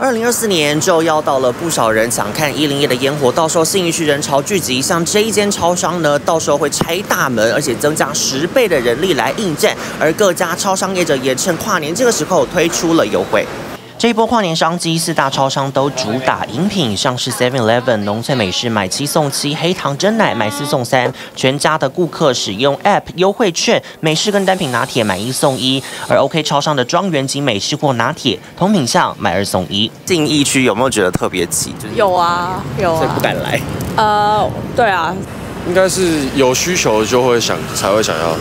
二零二四年就要到了，不少人想看一零一的烟火，到时候信义区人潮聚集，像这一间超商呢，到时候会拆大门，而且增加十倍的人力来应战，而各家超商业者也趁跨年这个时候推出了优惠。这一波跨年商机，四大超商都主打饮品，像是 Seven Eleven 农村美式买七送七，黑糖真奶买四送三。全家的顾客使用 App 优惠券，美式跟单品拿铁买一送一。而 OK 超商的庄园及美式或拿铁同品项买二送一。进义区有没有觉得特别挤？有啊，有啊。所以不敢来。呃，对啊，应该是有需求就会想才会想要。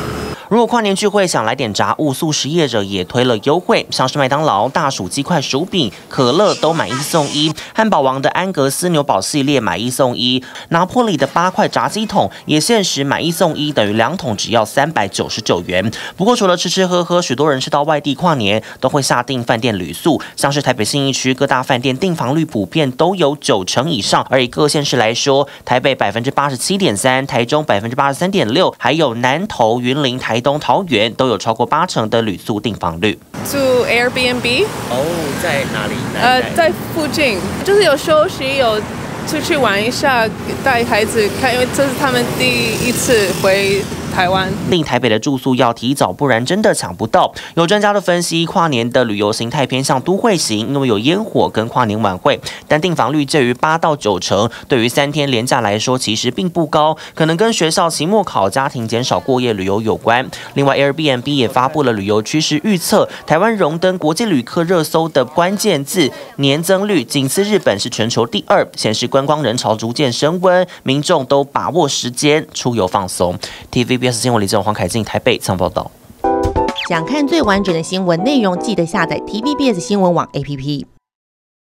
如果跨年聚会想来点炸物，素食业者也推了优惠，像是麦当劳大薯鸡块薯饼、可乐都买一送一；汉堡王的安格斯牛堡系列买一送一；拿破里的八块炸鸡桶也限时买一送一，等于两桶只要三百九十九元。不过除了吃吃喝喝，许多人是到外地跨年都会下订饭店旅宿，像是台北信义区各大饭店订房率普遍都有九成以上，而以各县市来说，台北百分之八十七点三，台中百分之八十三点六，还有南投、云林、台。东桃园都有超过八成的旅宿订房率。住 Airbnb 哦，在哪里？呃，在附近，就是有休息，有出去玩一下，带孩子看，因为这是他们第一次回。台湾令台北的住宿要提早，不然真的抢不到。有专家的分析，跨年的旅游形态偏向都会型，因为有烟火跟跨年晚会，但订房率介于八到九成，对于三天连假来说其实并不高，可能跟学校期末考、家庭减少过夜旅游有关。另外，Airbnb 也发布了旅游趋势预测，台湾荣登国际旅客热搜的关键字年增率仅次日本，是全球第二，显示观光人潮逐渐升温，民众都把握时间出游放松。TVB TV。TVBS 新闻李正黄凯进台北上报道。想看最完整的新闻内容，记得下载 TVBS 新闻网 APP。